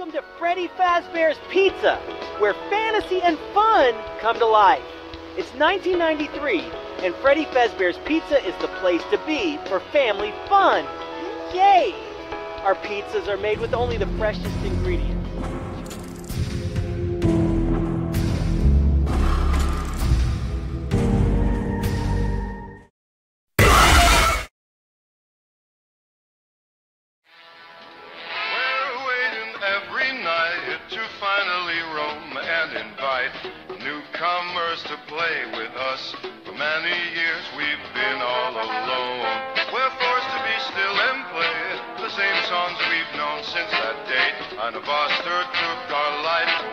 Welcome to Freddy Fazbear's Pizza, where fantasy and fun come to life. It's 1993, and Freddy Fazbear's Pizza is the place to be for family fun. Yay! Our pizzas are made with only the freshest ingredients. Finally roam and invite newcomers to play with us. For many years we've been all alone. We're forced to be still and play the same songs we've known since that day. An Buster took our life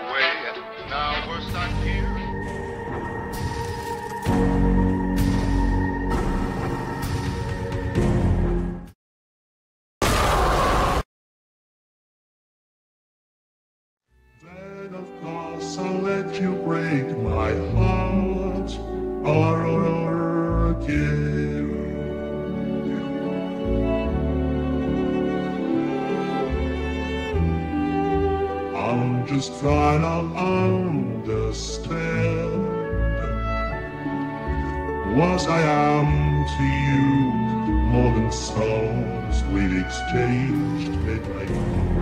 I'll let you break my heart all over again. I'm just trying to understand what I am to you more than songs we've exchanged midnight.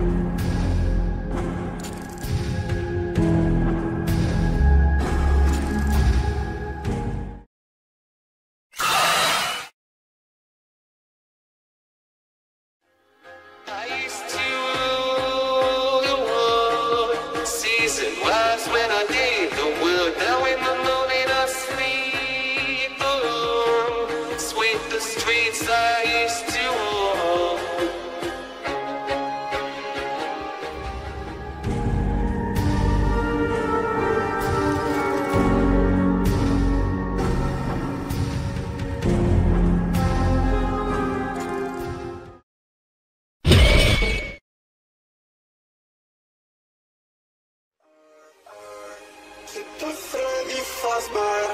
Keep the Freddy Fazbear.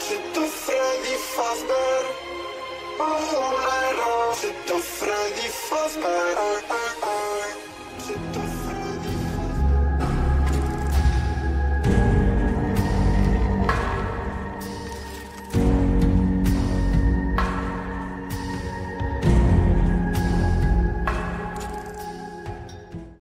Keep the Freddy Fazbear. All night long. The Freddy the Freddy